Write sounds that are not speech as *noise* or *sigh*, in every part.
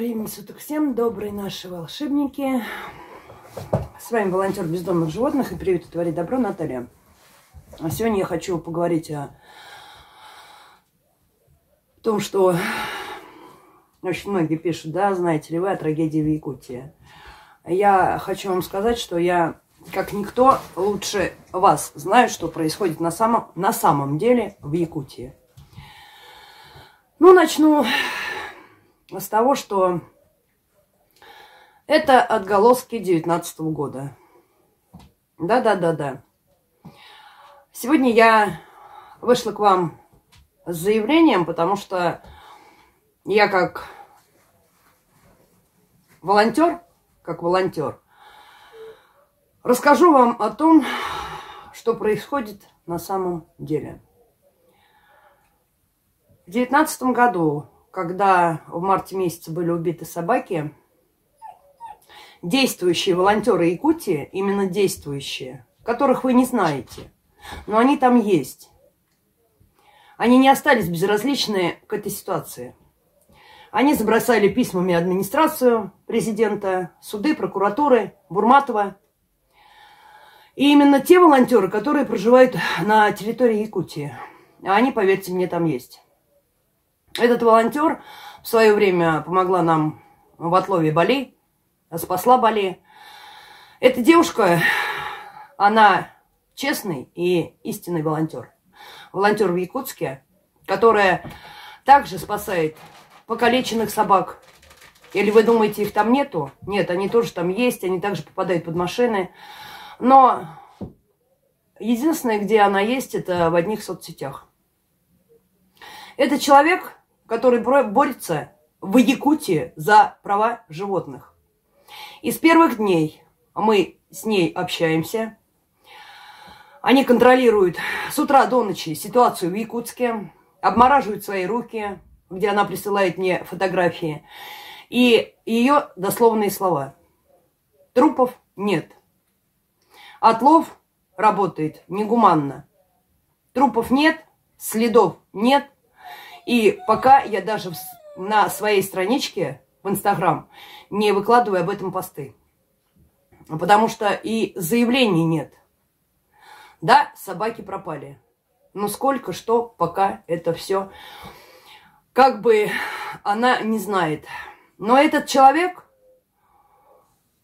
времени суток всем, добрые наши волшебники. С вами волонтер бездомных животных и приют творит добро Наталья. А сегодня я хочу поговорить о том, что очень многие пишут, да, знаете ли вы о трагедии в Якутии. Я хочу вам сказать, что я, как никто, лучше вас знаю, что происходит на самом, на самом деле в Якутии. Ну, начну с того, что это отголоски 19 года. Да-да-да-да. Сегодня я вышла к вам с заявлением, потому что я как волонтер, как волонтер, расскажу вам о том, что происходит на самом деле. В девятнадцатом году когда в марте месяце были убиты собаки, действующие волонтеры Якутии, именно действующие, которых вы не знаете, но они там есть. Они не остались безразличны к этой ситуации. Они забросали письмами администрацию президента, суды, прокуратуры, Бурматова. И именно те волонтеры, которые проживают на территории Якутии. А они, поверьте мне, там есть. Этот волонтер в свое время помогла нам в отлове Бали, спасла Бали. Эта девушка, она честный и истинный волонтер. Волонтер в Якутске, которая также спасает покалеченных собак. Или вы думаете, их там нету? Нет, они тоже там есть, они также попадают под машины. Но единственное, где она есть, это в одних соцсетях. Этот человек который борется в Якутии за права животных. И с первых дней мы с ней общаемся. Они контролируют с утра до ночи ситуацию в Якутске, обмораживают свои руки, где она присылает мне фотографии. И ее дословные слова. Трупов нет. Отлов работает негуманно. Трупов нет, следов нет – и пока я даже на своей страничке в Инстаграм не выкладываю об этом посты. Потому что и заявлений нет. Да, собаки пропали. Но сколько, что, пока это все как бы она не знает. Но этот человек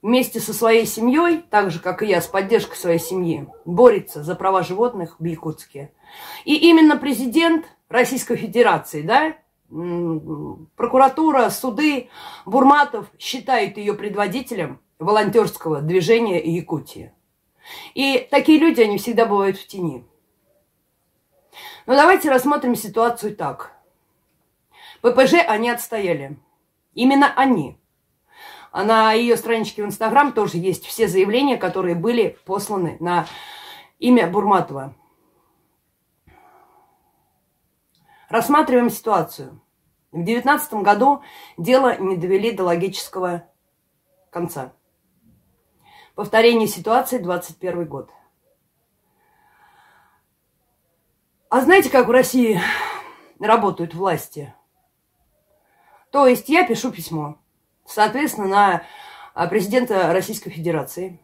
вместе со своей семьей, так же, как и я, с поддержкой своей семьи, борется за права животных в Якутске. И именно президент Российской Федерации, да, прокуратура, суды, Бурматов считают ее предводителем волонтерского движения Якутии. И такие люди, они всегда бывают в тени. Но давайте рассмотрим ситуацию так. ППЖ они отстояли. Именно они. А на ее страничке в Инстаграм тоже есть все заявления, которые были посланы на имя Бурматова. Рассматриваем ситуацию. В девятнадцатом году дело не довели до логического конца. Повторение ситуации 21 год. А знаете, как в России работают власти? То есть я пишу письмо, соответственно, на а, президента Российской Федерации.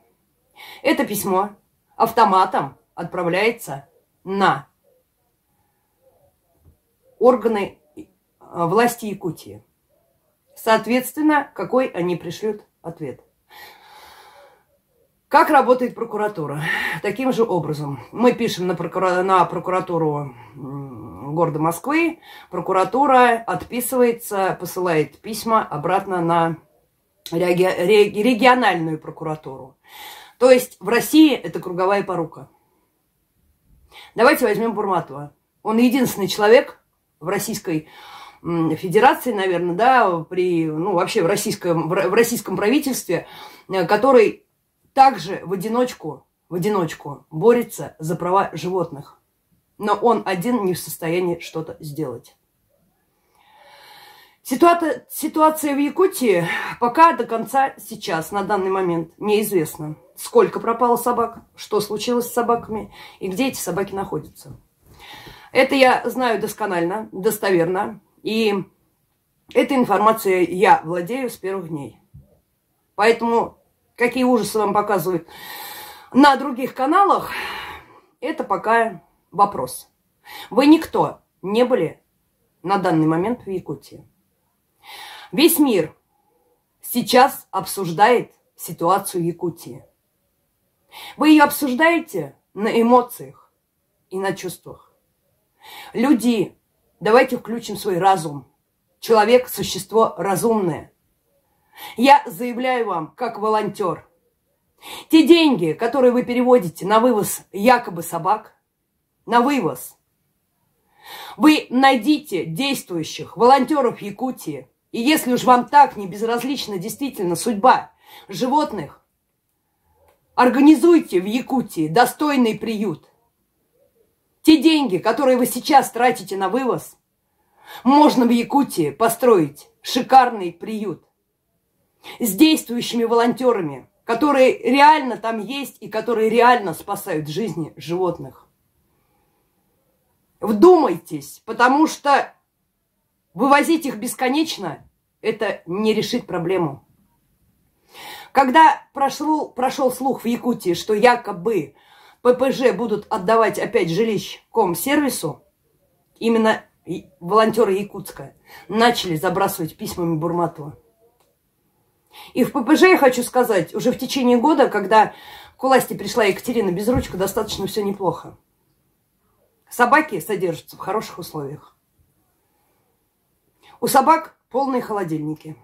Это письмо автоматом отправляется на органы э, власти Якутии. Соответственно, какой они пришлют ответ. Как работает прокуратура? Таким же образом. Мы пишем на, прокура... на прокуратуру города Москвы, прокуратура отписывается, посылает письма обратно на реги... региональную прокуратуру. То есть в России это круговая порука. Давайте возьмем Бурматова. Он единственный человек, в Российской Федерации, наверное, да, при, ну, вообще в российском, в российском правительстве, э, который также в одиночку, в одиночку борется за права животных. Но он один не в состоянии что-то сделать. Ситуация, ситуация в Якутии пока до конца сейчас, на данный момент, неизвестна. Сколько пропало собак, что случилось с собаками и где эти собаки находятся. Это я знаю досконально, достоверно. И Этой информацией я владею с первых дней. Поэтому какие ужасы вам показывают на других каналах, это пока вопрос. Вы никто не были на данный момент в Якутии. Весь мир сейчас обсуждает ситуацию Якутии. Вы ее обсуждаете на эмоциях и на чувствах. Люди, давайте включим свой разум. Человек – существо разумное. Я заявляю вам, как волонтер, те деньги, которые вы переводите на вывоз якобы собак, на вывоз, вы найдите действующих волонтеров Якутии, и если уж вам так не безразлична действительно судьба животных, организуйте в Якутии достойный приют. Те деньги, которые вы сейчас тратите на вывоз, можно в Якутии построить шикарный приют с действующими волонтерами, которые реально там есть и которые реально спасают жизни животных. Вдумайтесь, потому что вывозить их бесконечно – это не решит проблему. Когда прошел, прошел слух в Якутии, что якобы ППЖ будут отдавать опять жилищ сервису, именно волонтеры Якутска начали забрасывать письмами Бурматова. И в ППЖ я хочу сказать, уже в течение года, когда к власти пришла Екатерина Безручка, достаточно все неплохо. Собаки содержатся в хороших условиях. У собак полные холодильники.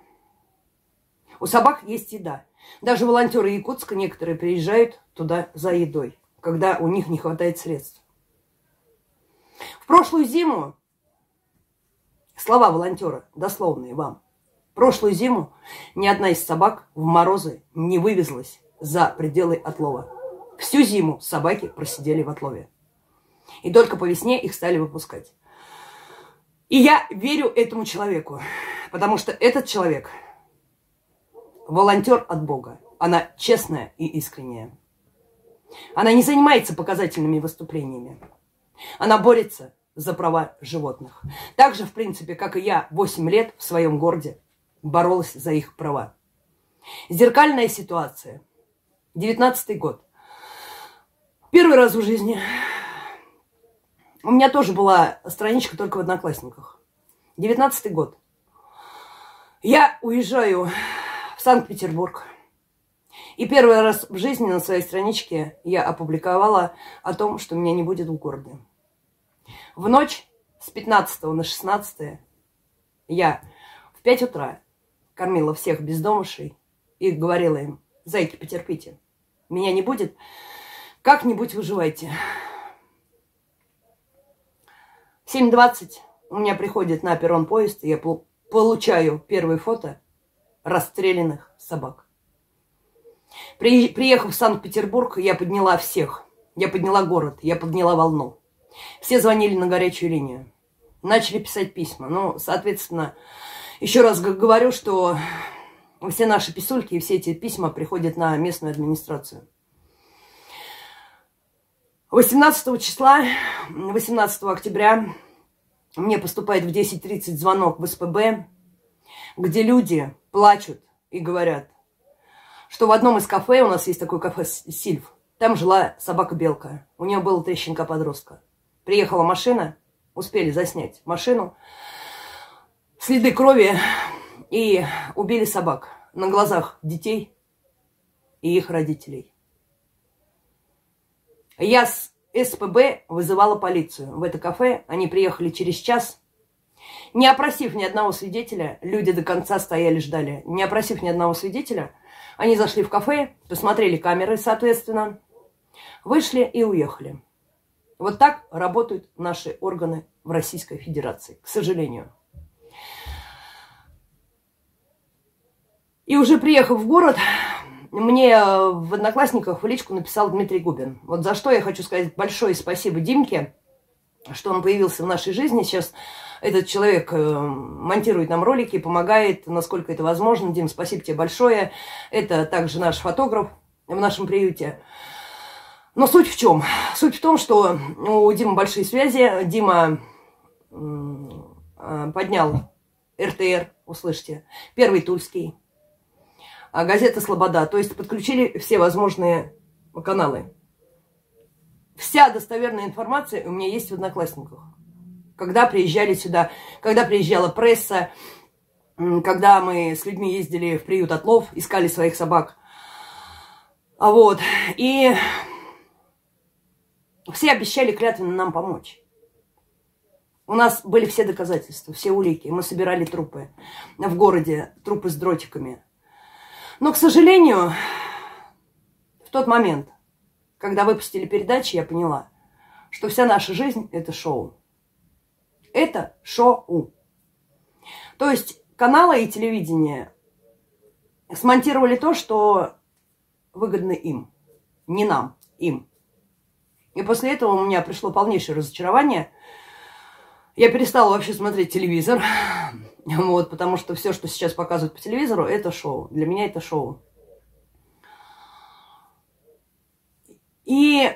У собак есть еда. Даже волонтеры Якутска некоторые приезжают туда за едой, когда у них не хватает средств. В прошлую зиму, слова волонтера, дословные вам, прошлую зиму ни одна из собак в морозы не вывезлась за пределы отлова. Всю зиму собаки просидели в отлове. И только по весне их стали выпускать. И я верю этому человеку, потому что этот человек волонтер от Бога. Она честная и искренняя. Она не занимается показательными выступлениями. Она борется за права животных. Так же, в принципе, как и я 8 лет в своем городе боролась за их права. Зеркальная ситуация. 19 год. Первый раз в жизни у меня тоже была страничка только в Одноклассниках. Девятнадцатый год. Я уезжаю в Санкт-Петербург. И первый раз в жизни на своей страничке я опубликовала о том, что меня не будет в городе. В ночь с 15 на 16 я в 5 утра кормила всех бездомышей и говорила им, зайки, потерпите, меня не будет, как-нибудь выживайте. 7.20 у меня приходит на перрон поезд, и я получаю первые фото расстрелянных собак. При, приехав в Санкт-Петербург, я подняла всех. Я подняла город, я подняла волну. Все звонили на горячую линию. Начали писать письма. Ну, соответственно, еще раз говорю, что все наши писульки и все эти письма приходят на местную администрацию. 18 числа, 18 октября, мне поступает в 10.30 звонок в СПБ, где люди плачут и говорят, что в одном из кафе, у нас есть такое кафе «Сильв», там жила собака-белка. У нее была трещинка подростка. Приехала машина, успели заснять машину, следы крови и убили собак на глазах детей и их родителей. Я с СПБ вызывала полицию в это кафе. Они приехали через час. Не опросив ни одного свидетеля, люди до конца стояли, ждали. Не опросив ни одного свидетеля, они зашли в кафе, посмотрели камеры, соответственно, вышли и уехали. Вот так работают наши органы в Российской Федерации, к сожалению. И уже приехав в город, мне в Одноклассниках в личку написал Дмитрий Губин. Вот за что я хочу сказать большое спасибо Димке, что он появился в нашей жизни. Сейчас этот человек э, монтирует нам ролики, помогает, насколько это возможно. Дим, спасибо тебе большое. Это также наш фотограф в нашем приюте. Но суть в чем? Суть в том, что у Димы большие связи. Дима э, поднял РТР услышьте. Первый Тульский. А газета «Слобода». То есть подключили все возможные каналы. Вся достоверная информация у меня есть в Одноклассниках. Когда приезжали сюда, когда приезжала пресса, когда мы с людьми ездили в приют отлов, искали своих собак. А вот, и все обещали клятвенно нам помочь. У нас были все доказательства, все улики. Мы собирали трупы в городе, трупы с дротиками. Но, к сожалению, в тот момент, когда выпустили передачи, я поняла, что вся наша жизнь – это шоу. Это шоу. То есть каналы и телевидение смонтировали то, что выгодно им. Не нам, им. И после этого у меня пришло полнейшее разочарование. Я перестала вообще смотреть телевизор. *laughs* Вот, потому что все, что сейчас показывают по телевизору, это шоу. Для меня это шоу. И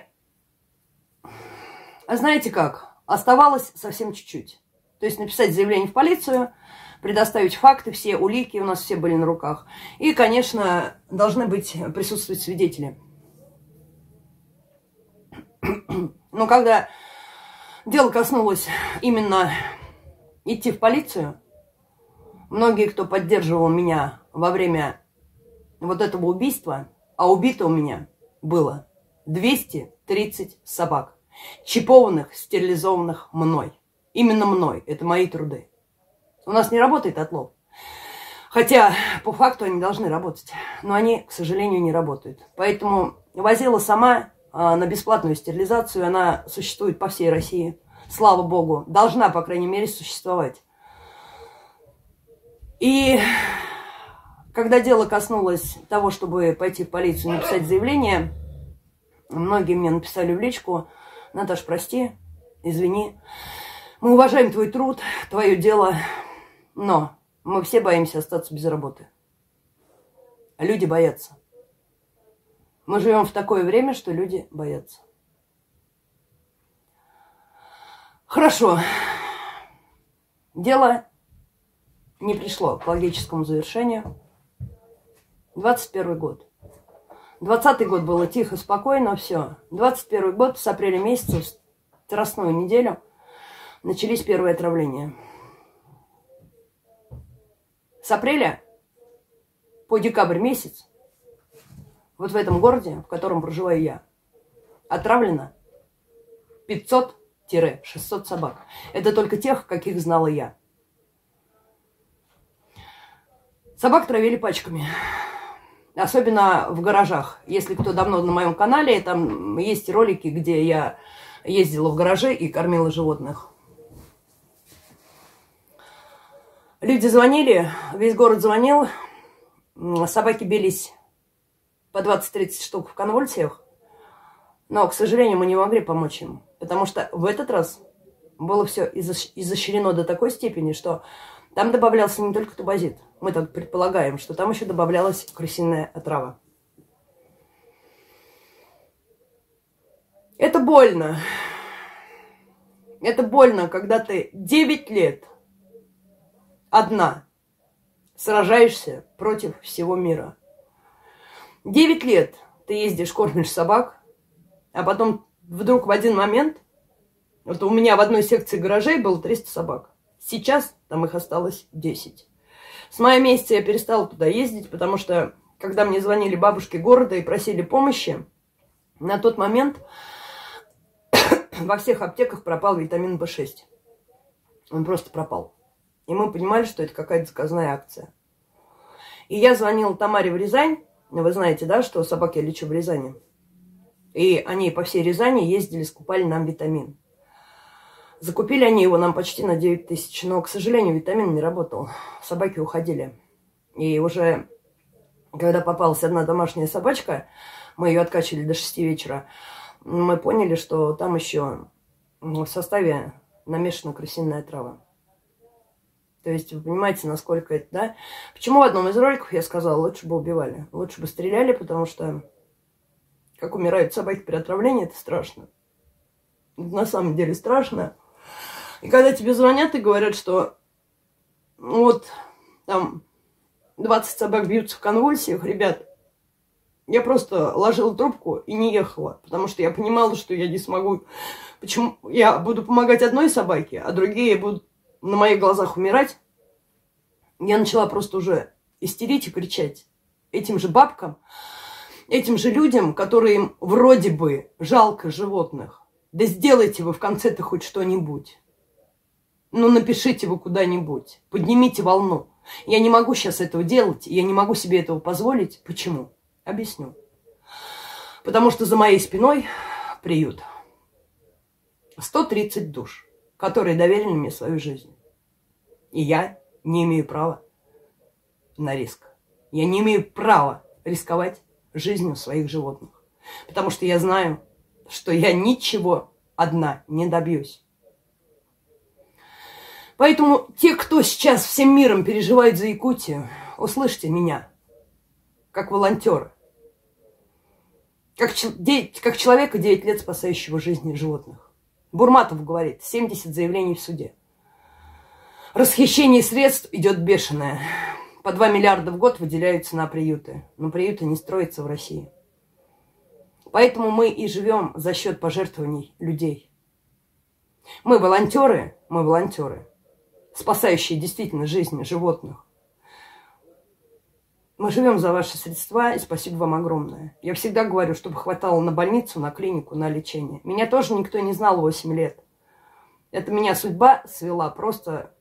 а знаете как? Оставалось совсем чуть-чуть. То есть написать заявление в полицию, предоставить факты, все улики у нас все были на руках. И, конечно, должны быть присутствовать свидетели. *clears throat* Но когда дело коснулось именно идти в полицию, многие, кто поддерживал меня во время вот этого убийства, а убито у меня было 230 собак, чипованных, стерилизованных мной. Именно мной. Это мои труды. У нас не работает отлов. Хотя по факту они должны работать. Но они, к сожалению, не работают. Поэтому возила сама а, на бесплатную стерилизацию. Она существует по всей России. Слава богу. Должна, по крайней мере, существовать. И когда дело коснулось того, чтобы пойти в полицию и написать заявление, многие мне написали в личку, Наташ, прости, извини, мы уважаем твой труд, твое дело, но мы все боимся остаться без работы. Люди боятся. Мы живем в такое время, что люди боятся. Хорошо. Дело не пришло к логическому завершению. 21 год. 20 год было тихо, спокойно, все. 21 год с апреля месяца, в страстную неделю, начались первые отравления. С апреля по декабрь месяц вот в этом городе, в котором проживаю я, отравлено 500-600 собак. Это только тех, каких знала я. Собак травили пачками. Особенно в гаражах. Если кто давно на моем канале, там есть ролики, где я ездила в гараже и кормила животных. Люди звонили, весь город звонил, собаки бились по 20-30 штук в конвульсиях, но, к сожалению, мы не могли помочь им, потому что в этот раз было все изощрено до такой степени, что там добавлялся не только табазит. Мы так предполагаем, что там еще добавлялась крысиная отрава. Это больно. Это больно, когда ты 9 лет одна сражаешься против всего мира. 9 лет ты ездишь, кормишь собак, а потом вдруг в один момент, вот у меня в одной секции гаражей было 300 собак. Сейчас там их осталось 10. С мая месяца я перестала туда ездить, потому что, когда мне звонили бабушки города и просили помощи, на тот момент *coughs* во всех аптеках пропал витамин В6. Он просто пропал. И мы понимали, что это какая-то заказная акция. И я звонила Тамаре в Рязань. Вы знаете, да, что собак я лечу в Рязани. И они по всей Рязани ездили, скупали нам витамин. Закупили они его нам почти на 9 тысяч, но, к сожалению, витамин не работал. Собаки уходили. И уже, когда попалась одна домашняя собачка, мы ее откачали до 6 вечера, мы поняли, что там еще в составе намешана крысиная трава. То есть, вы понимаете, насколько это, да? Почему в одном из роликов я сказала, лучше бы убивали, лучше бы стреляли, потому что как умирают собаки при отравлении, это страшно. На самом деле страшно. И когда тебе звонят и говорят, что вот там 20 собак бьются в конвульсиях, ребят, я просто ложила трубку и не ехала, потому что я понимала, что я не смогу. Почему я буду помогать одной собаке, а другие будут на моих глазах умирать. Я начала просто уже истерить и кричать этим же бабкам, этим же людям, которые им вроде бы жалко животных. Да сделайте вы в конце-то хоть что-нибудь. Ну, напишите вы куда-нибудь, поднимите волну. Я не могу сейчас этого делать, я не могу себе этого позволить. Почему? Объясню. Потому что за моей спиной приют. 130 душ, которые доверили мне свою жизнь. И я не имею права на риск. Я не имею права рисковать жизнью своих животных. Потому что я знаю, что я ничего одна не добьюсь. Поэтому те, кто сейчас всем миром переживает за Якутию, услышьте меня, как волонтера, как, как человека 9 лет спасающего жизни животных. Бурматов говорит, 70 заявлений в суде. Расхищение средств идет бешеное. По 2 миллиарда в год выделяются на приюты. Но приюты не строятся в России. Поэтому мы и живем за счет пожертвований людей. Мы волонтеры, мы волонтеры, спасающие действительно жизни животных. Мы живем за ваши средства, и спасибо вам огромное. Я всегда говорю, чтобы хватало на больницу, на клинику, на лечение. Меня тоже никто не знал 8 лет. Это меня судьба свела просто,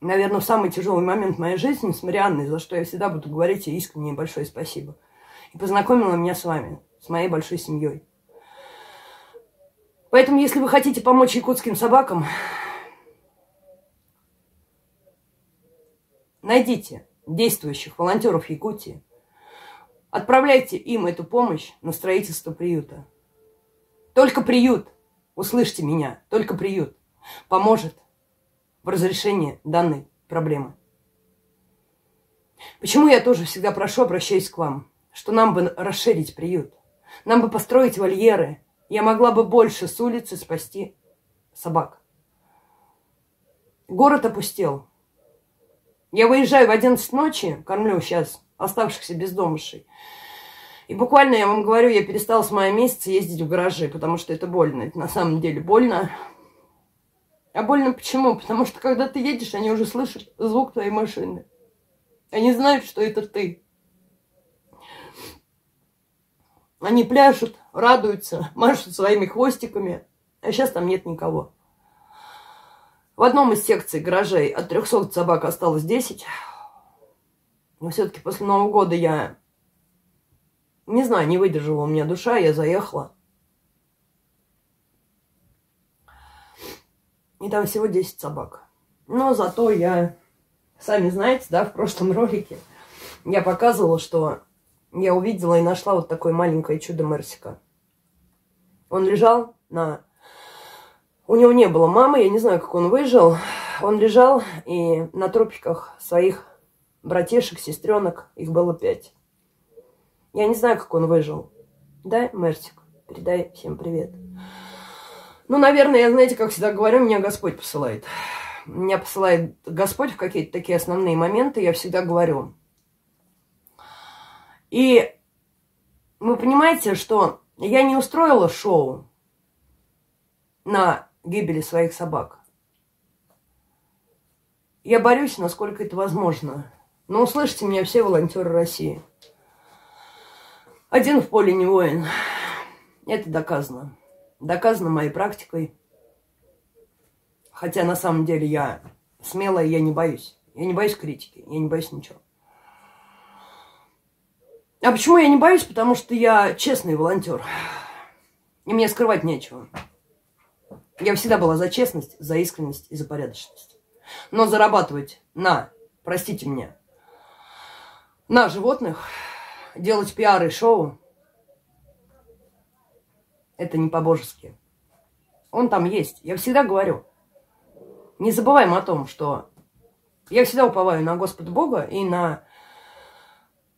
наверное, в самый тяжелый момент моей жизни с Марианной, за что я всегда буду говорить ей искренне большое спасибо. И познакомила меня с вами, с моей большой семьей. Поэтому, если вы хотите помочь якутским собакам, найдите действующих волонтеров Якутии. Отправляйте им эту помощь на строительство приюта. Только приют, услышьте меня, только приют поможет в разрешении данной проблемы. Почему я тоже всегда прошу, обращаюсь к вам, что нам бы расширить приют, нам бы построить вольеры, я могла бы больше с улицы спасти собак. Город опустел, я выезжаю в 11 ночи, кормлю сейчас оставшихся бездомышей. И буквально, я вам говорю, я перестала с мая месяца ездить в гаражи, потому что это больно. Это на самом деле больно. А больно почему? Потому что когда ты едешь, они уже слышат звук твоей машины. Они знают, что это ты. Они пляшут, радуются, машут своими хвостиками. А сейчас там нет никого. В одном из секций гаражей от 300 собак осталось 10. Но все-таки после Нового года я, не знаю, не выдержала у меня душа, я заехала. И там всего 10 собак. Но зато я, сами знаете, да, в прошлом ролике я показывала, что я увидела и нашла вот такое маленькое чудо Мерсика. Он лежал на у него не было мамы, я не знаю, как он выжил. Он лежал, и на трупиках своих братишек, сестренок, их было пять. Я не знаю, как он выжил. Да, Мерсик, передай всем привет. Ну, наверное, я, знаете, как всегда говорю, меня Господь посылает. Меня посылает Господь в какие-то такие основные моменты, я всегда говорю. И вы понимаете, что я не устроила шоу на гибели своих собак. Я борюсь, насколько это возможно. Но услышьте меня все волонтеры России. Один в поле не воин. Это доказано. Доказано моей практикой. Хотя на самом деле я смелая, я не боюсь. Я не боюсь критики, я не боюсь ничего. А почему я не боюсь? Потому что я честный волонтер. И мне скрывать нечего. Я всегда была за честность, за искренность и за порядочность. Но зарабатывать на, простите меня, на животных, делать пиары и шоу, это не по-божески. Он там есть. Я всегда говорю, не забываем о том, что я всегда уповаю на Господа Бога и на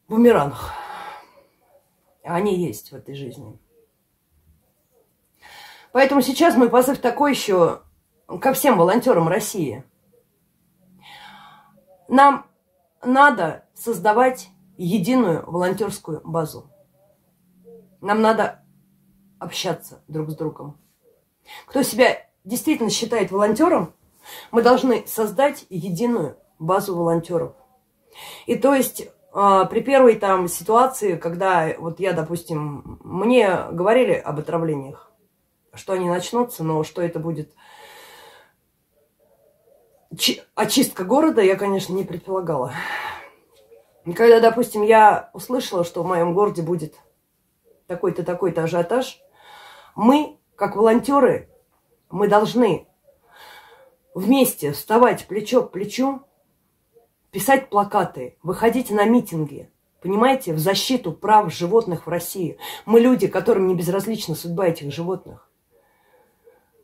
бумеранг. Они есть в этой жизни. Поэтому сейчас мой позыв такой еще ко всем волонтерам России. Нам надо создавать единую волонтерскую базу. Нам надо общаться друг с другом. Кто себя действительно считает волонтером, мы должны создать единую базу волонтеров. И то есть а, при первой там ситуации, когда вот я, допустим, мне говорили об отравлениях, что они начнутся, но что это будет очистка города, я, конечно, не предполагала. Когда, допустим, я услышала, что в моем городе будет такой-то, такой-то ажиотаж, мы, как волонтеры, мы должны вместе вставать плечо к плечу, писать плакаты, выходить на митинги, понимаете, в защиту прав животных в России. Мы люди, которым не безразлична судьба этих животных.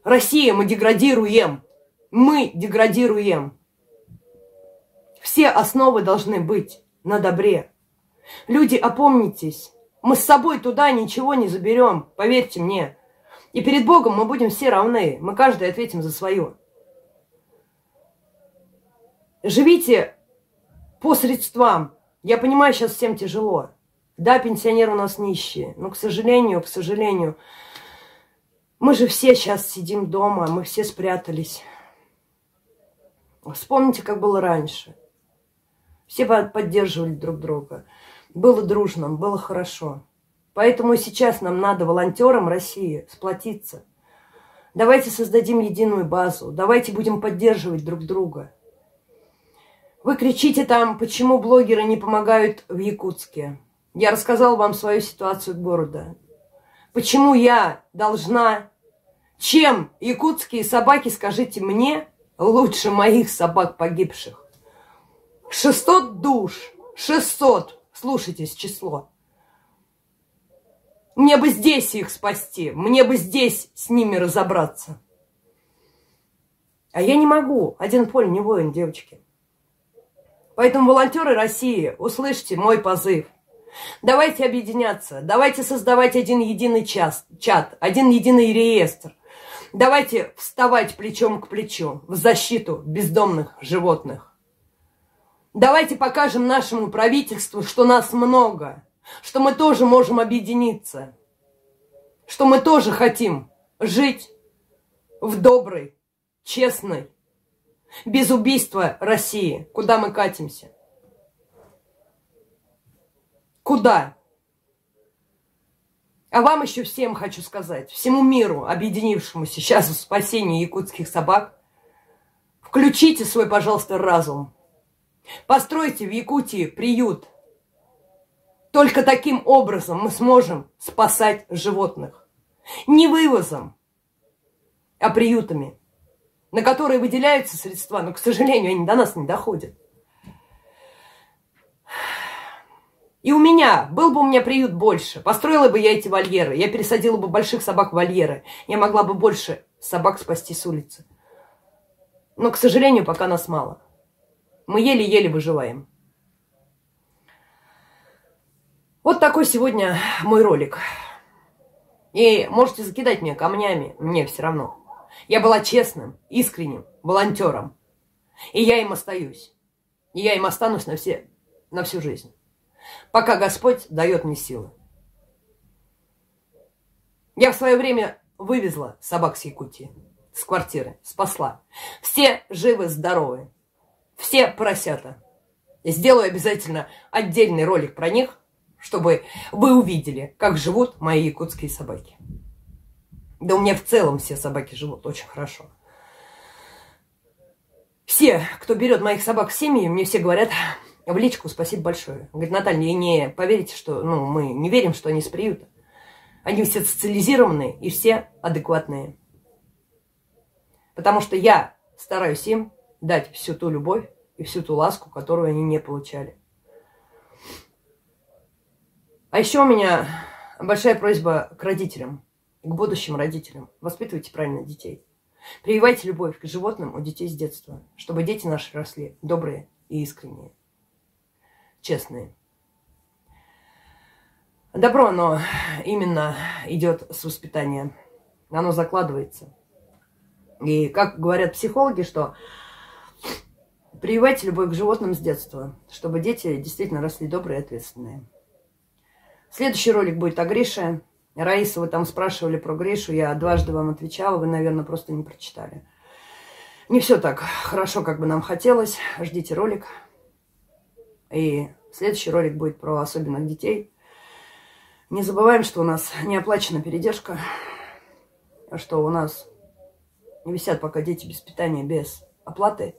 Россия, мы деградируем. Мы деградируем. Все основы должны быть на добре. Люди, опомнитесь. Мы с собой туда ничего не заберем, поверьте мне. И перед Богом мы будем все равны. Мы каждый ответим за свое. Живите по средствам. Я понимаю, сейчас всем тяжело. Да, пенсионеры у нас нищие, но, к сожалению, к сожалению, мы же все сейчас сидим дома, мы все спрятались. Вспомните, как было раньше. Все поддерживали друг друга. Было дружно, было хорошо. Поэтому сейчас нам надо волонтерам России сплотиться. Давайте создадим единую базу. Давайте будем поддерживать друг друга. Вы кричите там, почему блогеры не помогают в Якутске. Я рассказал вам свою ситуацию города. Почему я должна... Чем якутские собаки, скажите мне, лучше моих собак погибших? 600 душ. 600. Слушайтесь число. Мне бы здесь их спасти. Мне бы здесь с ними разобраться. А я не могу. Один поле не воин, девочки. Поэтому, волонтеры России, услышьте мой позыв. Давайте объединяться, давайте создавать один единый час, чат, один единый реестр. Давайте вставать плечом к плечу в защиту бездомных животных. Давайте покажем нашему правительству, что нас много, что мы тоже можем объединиться, что мы тоже хотим жить в доброй, честной, без убийства России. Куда мы катимся? Куда? А вам еще всем хочу сказать, всему миру, объединившемуся сейчас в спасении якутских собак, включите свой, пожалуйста, разум. Постройте в Якутии приют. Только таким образом мы сможем спасать животных. Не вывозом, а приютами на которые выделяются средства, но, к сожалению, они до нас не доходят. И у меня, был бы у меня приют больше, построила бы я эти вольеры, я пересадила бы больших собак в вольеры, я могла бы больше собак спасти с улицы. Но, к сожалению, пока нас мало. Мы еле-еле выживаем. Вот такой сегодня мой ролик. И можете закидать меня камнями, мне все равно. Я была честным, искренним волонтером. И я им остаюсь. И я им останусь на, все, на всю жизнь. Пока Господь дает мне силы. Я в свое время вывезла собак с Якутии, с квартиры, спасла. Все живы, здоровы. Все поросята. Я сделаю обязательно отдельный ролик про них, чтобы вы увидели, как живут мои якутские собаки. Да у меня в целом все собаки живут очень хорошо. Все, кто берет моих собак в семьи, мне все говорят в личку спасибо большое. Говорит, Наталья, не поверите, что ну, мы не верим, что они с приюта. Они все социализированные и все адекватные. Потому что я стараюсь им дать всю ту любовь и всю ту ласку, которую они не получали. А еще у меня большая просьба к родителям к будущим родителям. Воспитывайте правильно детей. Прививайте любовь к животным у детей с детства, чтобы дети наши росли добрые и искренние, честные. Добро, оно именно идет с воспитания. Оно закладывается. И как говорят психологи, что Прививайте любовь к животным с детства, чтобы дети действительно росли добрые и ответственные. Следующий ролик будет о Грише. Раиса, вы там спрашивали про Гришу, я дважды вам отвечала, вы, наверное, просто не прочитали. Не все так хорошо, как бы нам хотелось. Ждите ролик. И следующий ролик будет про особенных детей. Не забываем, что у нас не оплачена передержка, что у нас висят пока дети без питания, без оплаты.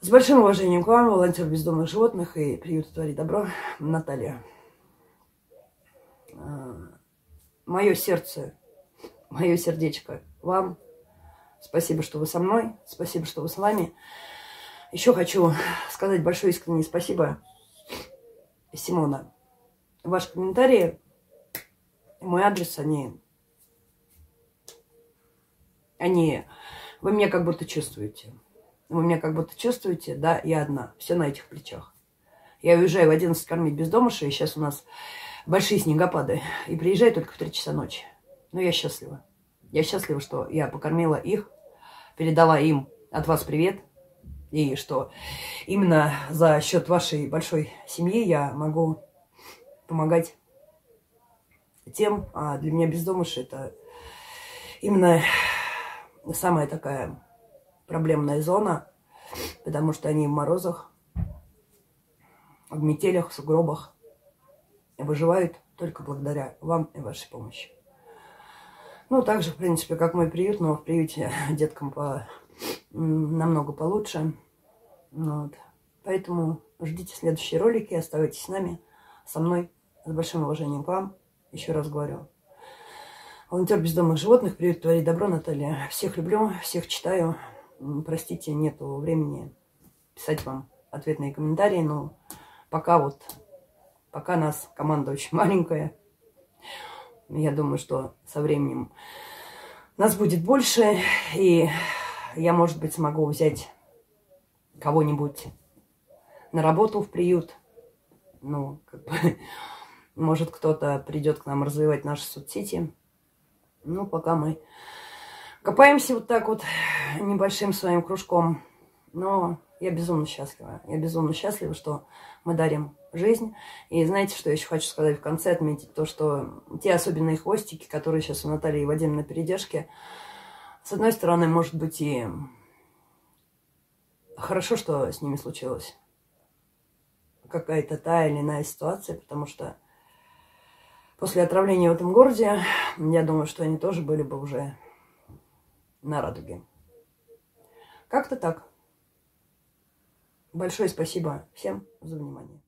С большим уважением к вам, волонтер бездомных животных и приют «Твори добро» Наталья. А, мое сердце, мое сердечко вам. Спасибо, что вы со мной. Спасибо, что вы с вами. Еще хочу сказать большое искреннее спасибо, Симона. Ваши комментарии, мой адрес, они, они, вы меня как будто чувствуете. Вы меня как будто чувствуете, да, я одна. Все на этих плечах. Я уезжаю в 11 кормить бездомышей, и сейчас у нас большие снегопады. И приезжаю только в 3 часа ночи. Но я счастлива. Я счастлива, что я покормила их, передала им от вас привет. И что именно за счет вашей большой семьи я могу помогать тем, а для меня бездомыши это именно самая такая проблемная зона, потому что они в морозах, в метелях, в сугробах выживают только благодаря вам и вашей помощи. Ну, так же, в принципе, как мой приют, но в приюте *laughs* деткам по... намного получше. Вот. Поэтому ждите следующие ролики, оставайтесь с нами, со мной, с большим уважением к вам. Еще раз говорю. Волонтер бездомных животных, приют Твори добро, Наталья. Всех люблю, всех читаю простите, нету времени писать вам ответные комментарии, но пока вот, пока нас команда очень *laughs* маленькая, я думаю, что со временем нас будет больше, и я, может быть, смогу взять кого-нибудь на работу в приют. Ну, как бы, *laughs* может, кто-то придет к нам развивать наши соцсети. Ну, пока мы Копаемся вот так вот небольшим своим кружком. Но я безумно счастлива. Я безумно счастлива, что мы дарим жизнь. И знаете, что я еще хочу сказать в конце, отметить то, что те особенные хвостики, которые сейчас у Натальи Вадим на передержке, с одной стороны, может быть и хорошо, что с ними случилось. Какая-то та или иная ситуация, потому что после отравления в этом городе, я думаю, что они тоже были бы уже на радуге. Как-то так. Большое спасибо всем за внимание.